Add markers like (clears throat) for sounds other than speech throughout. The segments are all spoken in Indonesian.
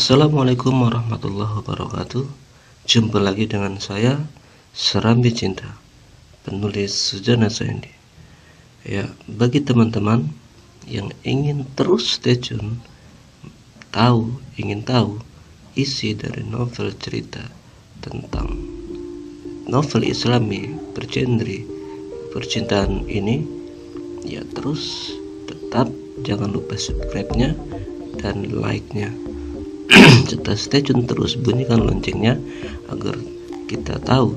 Assalamualaikum warahmatullahi wabarakatuh. Jumpa lagi dengan saya Serambi Cinta Penulis Sujana Sendi Ya, bagi teman-teman yang ingin terus stay tune Tahu, ingin tahu isi dari novel cerita tentang novel islami bergenre percintaan ini Ya terus tetap jangan lupa subscribe-nya dan like-nya (clears throat) stay tune terus bunyikan loncengnya agar kita tahu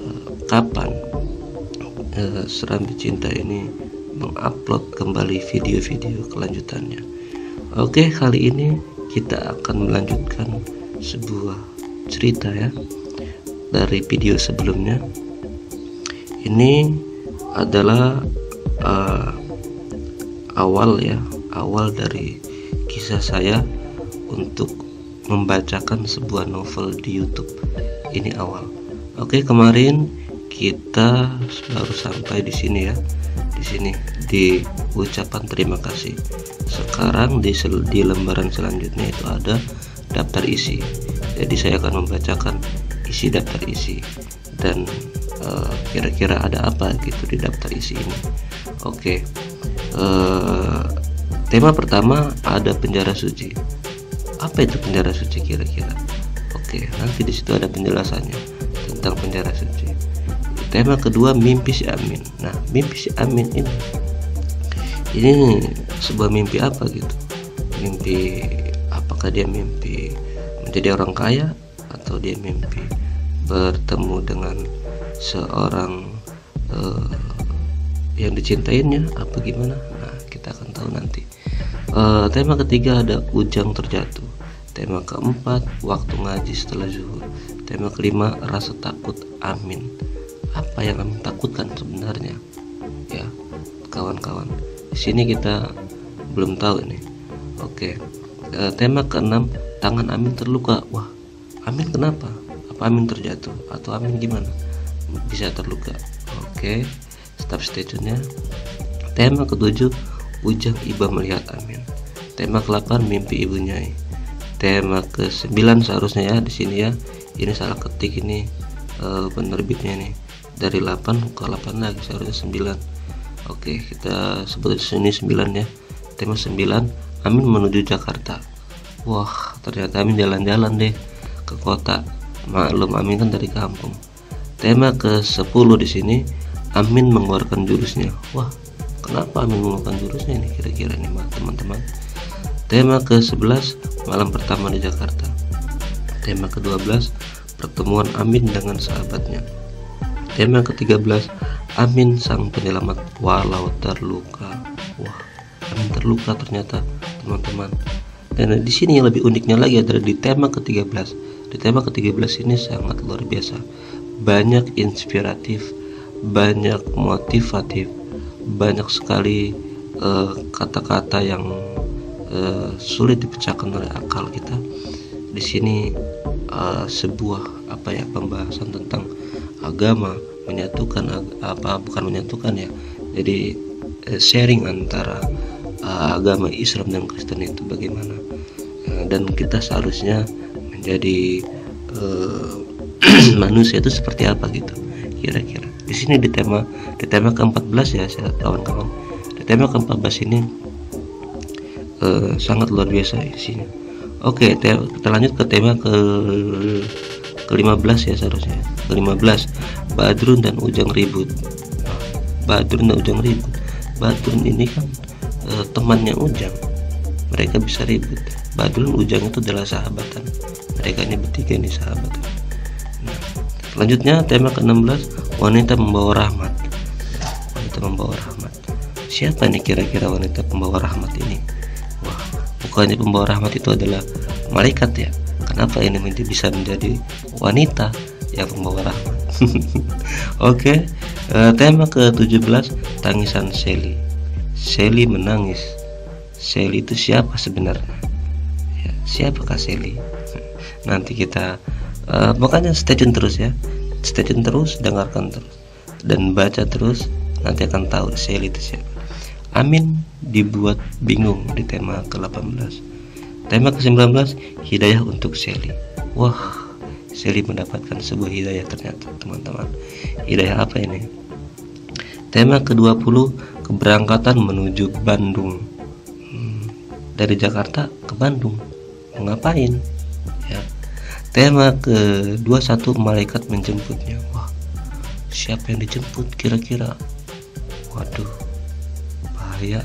uh, kapan uh, Serambi Cinta ini mengupload kembali video-video kelanjutannya. Oke, kali ini kita akan melanjutkan sebuah cerita ya dari video sebelumnya. Ini adalah uh, awal ya, awal dari kisah saya untuk membacakan sebuah novel di YouTube. Ini awal. Oke, kemarin kita baru sampai di sini ya. Di sini di ucapan terima kasih. Sekarang di, di lembaran selanjutnya itu ada daftar isi. Jadi saya akan membacakan isi daftar isi dan eh, kira-kira uh, ada apa gitu di daftar isi ini. Oke. Uh, tema pertama ada penjara suci apa itu penjara suci kira-kira? Oke nanti di situ ada penjelasannya tentang penjara suci. Tema kedua mimpi si Amin. Nah mimpi si Amin ini ini sebuah mimpi apa gitu? Mimpi apakah dia mimpi menjadi orang kaya atau dia mimpi bertemu dengan seorang uh, yang dicintainya? Apa gimana? Nah kita akan tahu nanti. Uh, tema ketiga ada ujang terjatuh tema keempat waktu ngaji setelah zuhur. Tema kelima rasa takut amin. Apa yang amin takutkan sebenarnya? Ya kawan-kawan di sini kita belum tahu ini. Oke uh, tema keenam tangan amin terluka. Wah amin kenapa? Apa amin terjatuh? Atau amin gimana? Bisa terluka. Oke stop stay tune nya tema ketujuh Ujang iba melihat Amin. Tema ke-8 mimpi ibunya. Tema ke-9 seharusnya ya di sini ya. Ini salah ketik ini uh, penerbitnya nih. Dari 8 ke 8 lagi seharusnya 9. Oke, kita sebut di sini 9 ya. Tema 9 Amin menuju Jakarta. Wah, ternyata Amin jalan-jalan deh ke kota. Maklum Amin kan dari kampung. Tema ke-10 di sini Amin mengeluarkan jurusnya. Wah, Kenapa Amin menggunakan jurusnya ini kira-kira nih teman-teman? Tema ke-11 malam pertama di Jakarta. Tema ke-12 pertemuan Amin dengan sahabatnya. Tema ke-13 Amin sang penyelamat walau terluka. Wah, Amin terluka ternyata teman-teman. Dan di sini yang lebih uniknya lagi adalah di tema ke-13. Di tema ke-13 ini sangat luar biasa. Banyak inspiratif, banyak motivatif, banyak sekali eh, kata-kata uh, yang uh, sulit dipecahkan oleh akal kita. Di sini uh, sebuah apa ya pembahasan tentang agama menyatukan apa bukan menyatukan ya. Jadi uh, sharing antara uh, agama Islam dan Kristen itu bagaimana uh, dan kita seharusnya menjadi uh, (clears throat) manusia itu seperti apa gitu kira-kira di sini di tema di tema ke-14 ya kawan-kawan di tema ke-14 ini uh, sangat luar biasa isinya oke kita lanjut ke tema ke ke-15 ya seharusnya. Ke-15 Badrun dan Ujang ribut. Badrun dan Ujang ribut. Badrun ini kan uh, temannya Ujang. Mereka bisa ribut. Badrun Ujang itu adalah sahabatan. Mereka ini bertiga ini sahabatan nah, selanjutnya tema ke-16 wanita membawa rahmat. Wanita membawa rahmat. Siapa nih kira-kira wanita pembawa rahmat ini bukannya pembawa rahmat itu adalah malaikat ya. Kenapa ini bisa menjadi wanita yang membawa rahmat? (laughs) Oke uh, tema ke-17 tangisan Sally. Sally menangis. Sally itu siapa sebenarnya? Ya, siapakah Sally? (laughs) Nanti kita uh, makanya stay tune terus ya. Stay tune terus dengarkan terus. Dan baca terus nanti akan tahu Sally itu siapa Amin dibuat bingung di tema ke-18 tema ke-19 hidayah untuk Sally. Wah Sally mendapatkan sebuah hidayah ternyata teman-teman. Hidayah apa ini? Tema ke-20 keberangkatan menuju Bandung. Hmm, dari Jakarta ke Bandung. Ngapain? Ya. Tema ke-21 malaikat menjemputnya. Wah siapa yang dijemput kira-kira? Waduh bahaya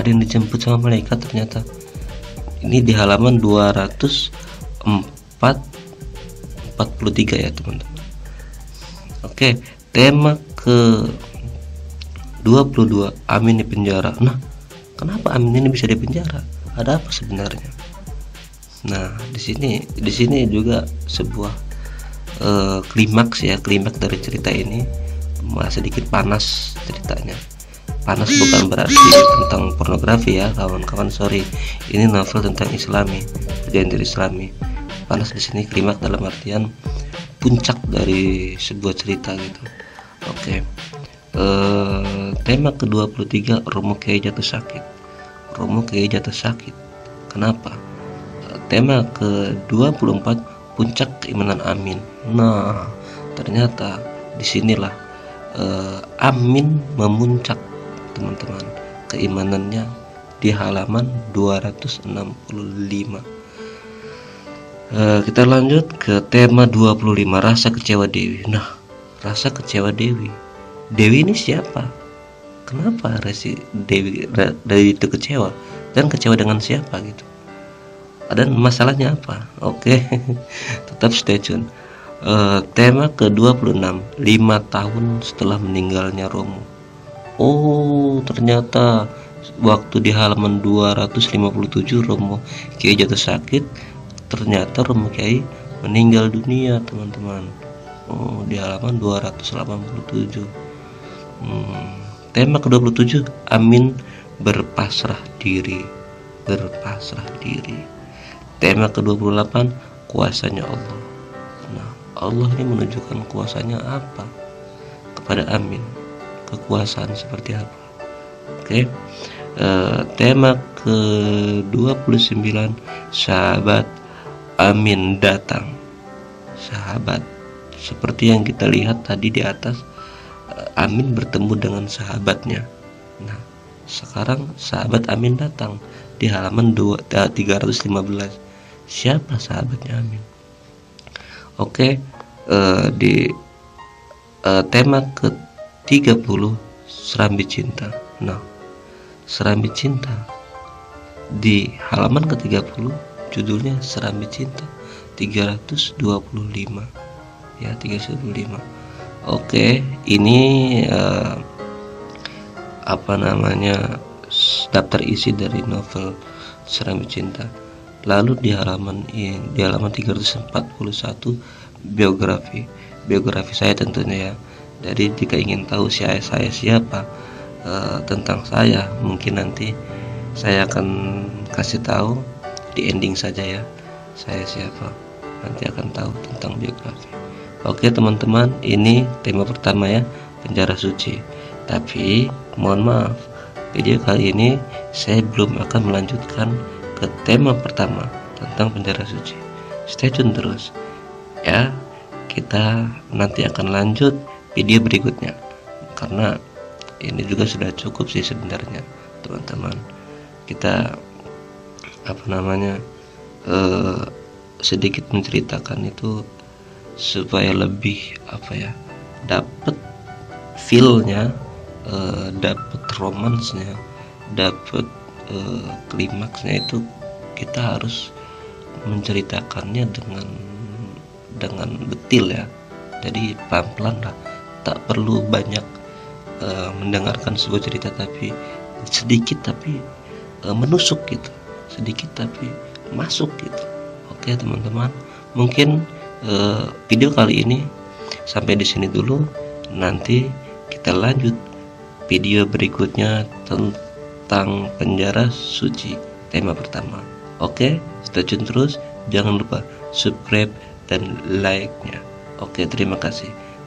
ada yang dijemput sama malaikat ternyata. Ini di halaman 204 43 ya teman-teman. Oke tema ke 22 Amin di penjara. Nah kenapa Amin ini bisa di penjara? Ada apa sebenarnya? Nah di sini di sini juga sebuah uh, klimaks ya klimaks dari cerita ini. Masih sedikit panas ceritanya panas bukan berarti tentang pornografi ya kawan-kawan sorry. Ini novel tentang islami perjanjian islami. Panas di sini klimak dalam artian puncak dari sebuah cerita gitu. Oke. Okay. uh, tema ke-23 Romo Kiai jatuh sakit. Romo Kiai jatuh sakit. Kenapa? Uh, tema ke-24 puncak keimanan amin. Nah ternyata di sinilah uh, amin memuncak teman-teman. Keimanannya di halaman 265 e, kita lanjut ke tema 25 rasa kecewa Dewi. Nah rasa kecewa Dewi. Dewi ini siapa? Kenapa resi Dewi dari itu kecewa? Dan kecewa dengan siapa gitu? Dan masalahnya apa? Oke (laughs) tetap stay tune. Uh, tema ke-26 5 tahun setelah meninggalnya Romo Oh ternyata waktu di halaman 257 Romo Kiai jatuh sakit ternyata Romo Kiai meninggal dunia teman-teman. Oh di halaman 287 hmm, tema ke-27 Amin berpasrah diri berpasrah diri. Tema ke-28 kuasanya Allah. Nah Allah ini menunjukkan kuasanya apa? Kepada Amin kekuasaan seperti apa. Oke. Okay. eh, tema ke-29 sahabat amin datang. Sahabat seperti yang kita lihat tadi di atas uh, amin bertemu dengan sahabatnya. Nah sekarang sahabat amin datang di halaman 2, 315 siapa sahabatnya amin? Oke eh, di uh, tema ke 30 Serambi Cinta. Nah Serambi Cinta. Di halaman ke-30 judulnya Serambi Cinta 325 ya 325 Oke ini uh, apa namanya daftar isi dari novel Serambi Cinta. Lalu di halaman ini di halaman 341 biografi. Biografi saya tentunya ya jadi jika ingin tahu saya saya siapa uh, tentang saya mungkin nanti saya akan kasih tahu di ending saja ya saya siapa. Nanti akan tahu tentang biografi. Oke teman-teman ini tema pertama ya penjara suci. Tapi mohon maaf video kali ini saya belum akan melanjutkan ke tema pertama tentang penjara suci. Stay tune terus. Ya kita nanti akan lanjut video berikutnya. Karena ini juga sudah cukup sih sebenarnya teman-teman. Kita apa namanya uh, sedikit menceritakan itu supaya lebih apa ya dapat feelnya uh, dapat romansnya dapat uh, klimaksnya itu kita harus menceritakannya dengan dengan detil ya. Jadi pelan-pelan lah tak perlu banyak uh, mendengarkan sebuah cerita tapi sedikit tapi uh, menusuk gitu. Sedikit tapi masuk gitu. Oke teman-teman. Mungkin uh, video kali ini sampai di sini dulu. Nanti kita lanjut video berikutnya tentang penjara suci tema pertama. Oke stay tune terus. Jangan lupa subscribe dan like nya oke terima kasih